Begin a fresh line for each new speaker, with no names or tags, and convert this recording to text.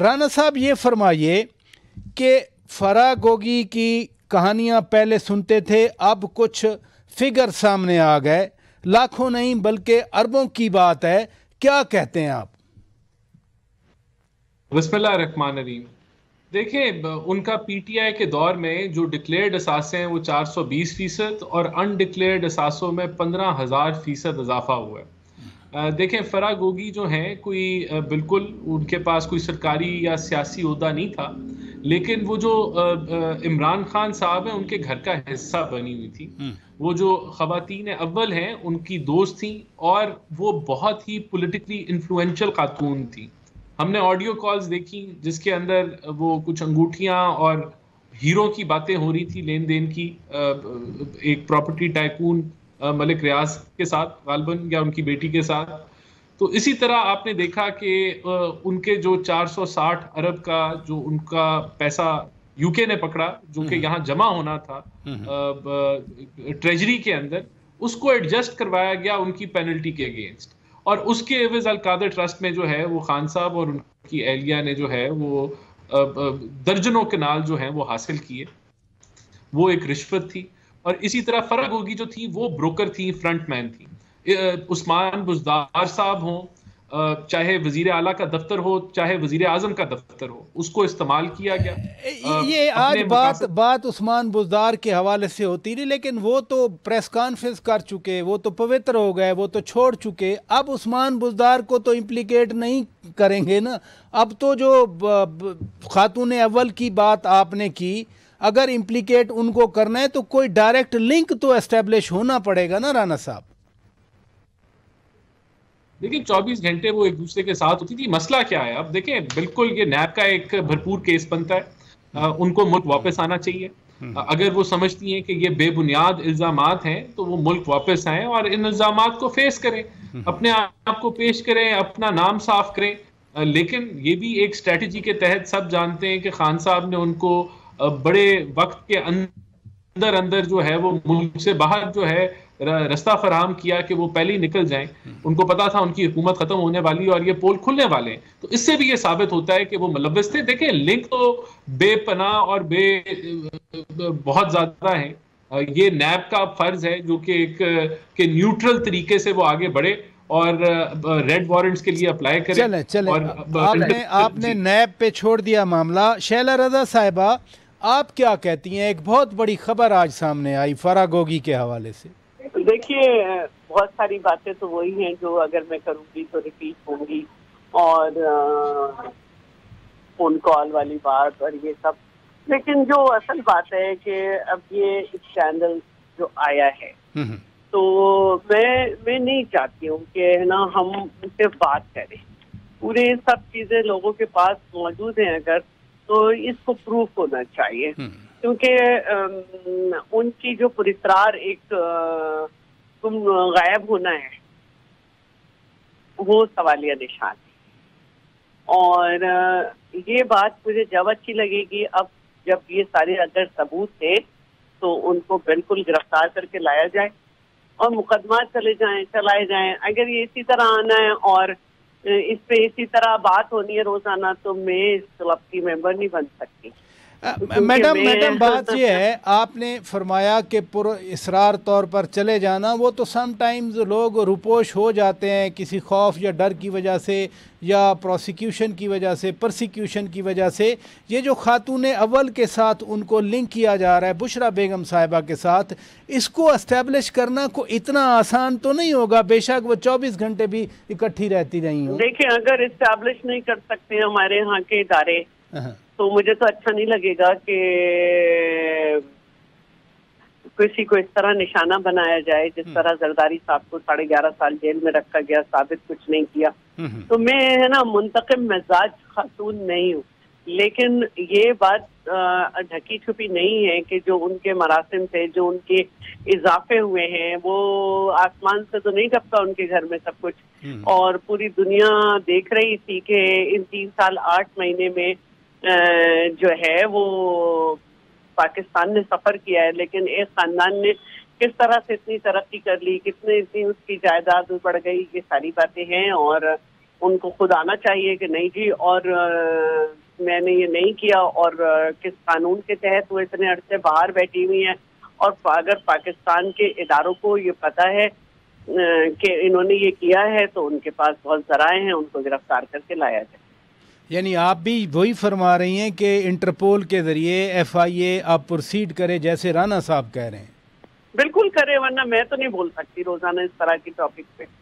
رانا صاحب یہ فرمائیے کہ فرا گوگی کی کہانیاں پہلے سنتے تھے، اب کچھ فگر سامنے آ گئے۔ لاکھوں نہیں، بلکہ اربوں کی بات ہے۔ کیا کہتے ہیں آپ؟
بسم اللہ الرحمن الرحیم۔ دیکھیں، ان کا پی ٹی آئی کے دور میں جو ڈکلیئرڈ اثاثے ہیں، وہ چار سو بیس فیصد اور ان ڈکلیئرڈ اثاثوں میں پندرہ ہزار فیصد اضافہ ہوا ہے۔ دیکھیں فرا گوگی جو ہیں کوئی بالکل ان کے پاس کوئی سرکاری یا سیاسی عہدہ نہیں تھا لیکن وہ جو عمران خان صاحب ہیں ان کے گھر کا حصہ بنی ہوئی تھی۔ وہ جو خواتین اول ہیں ان کی دوست تھیں اور وہ بہت ہی پولیٹیکلی انفلوئنشل خاتون تھی ہم نے آڈیو کالز دیکھی جس کے اندر وہ کچھ انگوٹھیاں اور ہیرو کی باتیں ہو رہی تھی لین دین کی ایک پراپرٹی ٹائکون ملک ریاض کے ساتھ غالباً یا ان کی بیٹی کے ساتھ۔ تو اسی طرح آپ نے دیکھا کہ ان کے جو چار سو ساٹھ ارب کا جو ان کا پیسہ یو کے نے پکڑا جو کہ یہاں جمع ہونا تھا ٹریجری کے اندر اس کو ایڈجسٹ کروایا گیا ان کی پینلٹی کے اگینسٹ۔ اور اس کے عوض القادر ٹرسٹ میں جو ہے وہ خان صاحب اور ان کی اہلیہ نے جو ہے وہ درجنوں کنال جو ہیں وہ حاصل کیے۔ وہ ایک رشوت تھی۔ اور اسی طرح فرق ہوگی جو تھی وہ بروکر تھی فرنٹ مین تھی عثمان بزدار صاحب ہوں چاہے وزیر اعلیٰ کا دفتر ہو چاہے وزیر اعظم کا دفتر ہو اس کو استعمال کیا گیا۔
یہ آج بات بات عثمان بزدار کے حوالے سے ہوتی رہی لیکن وہ تو پریس کانفرنس کر چکے وہ تو پوتر ہو گئے وہ تو چھوڑ چکے۔ اب عثمان بزدار کو تو امپلیکیٹ نہیں کریں گے نا۔ اب تو جو خاتون اول کی بات آپ نے کی اگر امپلیکیٹ ان کو کرنا ہے تو کوئی ڈائریکٹ لنک تو اسٹیبلش ہونا پڑے گا نا رانا صاحب۔
دیکھیں چوبیس گھنٹے وہ ایک دوسرے کے ساتھ ہوتی تھی۔ مسئلہ کیا ہے؟ اب دیکھیں بالکل یہ نیب کا ایک بھرپور کیس بنتا ہے۔ ان کو ملک واپس آنا چاہیے۔ اگر وہ سمجھتی ہیں کہ یہ بے بنیاد الزامات ہیں تو وہ ملک واپس آئیں اور ان الزامات کو فیس کریں۔ اپنے آپ کو پیش کریں اپنا نام صاف کریں۔ لیکن یہ بھی ایک اسٹریٹجی کے تحت سب جانتے ہیں کہ خان صاحب نے ان کو بڑے وقت کے اندر اندر جو ہے وہ ملک سے باہر جو ہے رستہ فراہم کیا کہ وہ پہلے ہی نکل جائیں۔ ان کو پتا تھا ان کی حکومت ختم ہونے والی اور یہ پول کھلنے والے ہیں۔ تو اس سے بھی یہ ثابت ہوتا ہے کہ وہ ملوث تھے۔ دیکھیں لنک تو بے پناہ اور بے بہت زیادہ ہیں۔ یہ نیب کا فرض ہے جو کہ ایک کہ نیوٹرل طریقے سے وہ آگے بڑھے اور ریڈ وارنٹس کے لیے اپلائی کریں
چلیں چلیں۔ آپ نے آپ نے نیب پہ چھوڑ دیا معاملہ۔ شیلہ رضا صاحبہ آپ کیا کہتی ہیں؟ ایک بہت بڑی خبر آج سامنے آئی فراگوگی کے حوالے سے۔
دیکھیے بہت ساری باتیں تو وہی ہیں جو اگر میں کروں گی تو ریپیٹ ہوں گی۔ اور فون کال والی بات اور یہ سب۔ لیکن جو اصل بات ہے کہ اب یہ اسکینڈل جو آیا ہے۔ تو میں میں نہیں چاہتی ہوں کہ نا ہم صرف بات کریں۔ پورے سب چیزیں لوگوں کے پاس موجود ہیں اگر۔ تو اس کو پروف ہونا چاہیے۔ کیونکہ ان کی جو پرسرار ایک تم غائب ہونا ہے وہ سوالیہ نشان ہے۔ اور یہ بات مجھے جب اچھی لگے گی اب جب یہ سارے اگر ثبوت تھے تو ان کو بالکل گرفتار کر کے لایا جائے اور مقدمات چلے جائیں چلائے جائیں۔ اگر یہ اسی طرح آنا ہے اور اس پہ اسی طرح بات ہونی ہے روزانہ، تو میں اس کلب کی ممبر نہیں بن سکتی۔
میڈم میڈم بات یہ ہے آپ نے فرمایا کہ پر اسرار طور پر چلے جانا وہ تو سم ٹائمز لوگ روپوش ہو جاتے ہیں کسی خوف یا ڈر کی وجہ سے یا پروسیکیوشن کی وجہ سے پرسیکیوشن کی وجہ سے۔ یہ جو خاتون اول کے ساتھ ان کو لنک کیا جا رہا ہے بشرا بیگم صاحبہ کے ساتھ اس کو اسٹیبلش کرنا کو اتنا آسان تو نہیں ہوگا۔ بے شک وہ چوبیس گھنٹے بھی اکٹھی رہتی رہی ہوں۔
دیکھیں اگر اسٹیبلش نہیں کر سکتے ہمارے ہاں کے ادارے تو مجھے تو اچھا نہیں لگے گا کہ کسی کو اس طرح نشانہ بنایا جائے جس طرح زرداری صاحب کو ساڑھے گیارہ سال جیل میں رکھا گیا ثابت کچھ نہیں کیا۔ تو میں ہے نا منتخب مزاج خاتون نہیں ہوں۔ لیکن یہ بات ڈھکی چھپی نہیں ہے کہ جو ان کے مراسم تھے جو ان کے اضافے ہوئے ہیں وہ آسمان سے تو نہیں ٹپتا ان کے گھر میں سب کچھ۔ اور پوری دنیا دیکھ رہی تھی کہ ان تین سال آٹھ مہینے میں جو ہے، وہ پاکستان نے سفر کیا ہے، لیکن ایک خاندان نے کس طرح سے اتنی ترقی کر لی، کتنے اتنی اس کی جائیداد بڑھ گئی، یہ ساری باتیں ہیں اور ان کو خود آنا چاہیے کہ نہیں جی اور میں نے یہ نہیں کیا اور کس قانون کے تحت وہ اتنے عرصے باہر بیٹھی ہوئی ہیں۔ اور اگر پاکستان کے اداروں کو یہ پتا ہے کہ انہوں نے یہ کیا ہے تو ان کے پاس بہت ذرائع ہیں، ان کو گرفتار کر کے لایا جائے۔
یعنی آپ بھی وہی فرما رہی ہیں کہ انٹرپول کے ذریعے ایف آئی اے آپ پروسیڈ کرے جیسے رانا صاحب کہہ رہے ہیں۔
بالکل کرے، ورنہ میں تو نہیں بول سکتی روزانہ اس طرح کی ٹاپک پہ۔